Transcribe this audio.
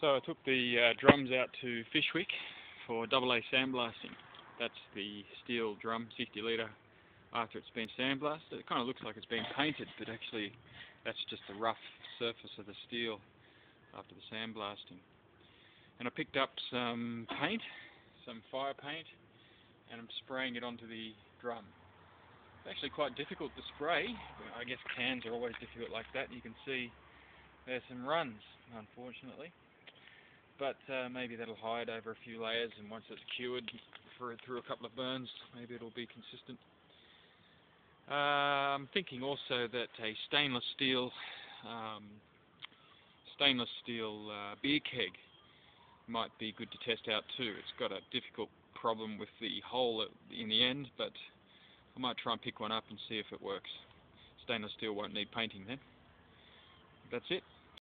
So I took the uh, drums out to Fyshwick for double A sandblasting. That's the steel drum, 60 litre, after it's been sandblasted. It kind of looks like it's been painted, but actually that's just the rough surface of the steel after the sandblasting. And I picked up some paint, some fire paint, and I'm spraying it onto the drum. It's actually quite difficult to spray. I guess cans are always difficult like that. You can see there's some runs, unfortunately but uh, maybe that'll hide over a few layers and once it's cured for, through a couple of burns maybe it'll be consistent. Uh, I'm thinking also that a stainless steel um, stainless steel uh, beer keg might be good to test out too. It's got a difficult problem with the hole in the end but I might try and pick one up and see if it works. Stainless steel won't need painting then. That's it.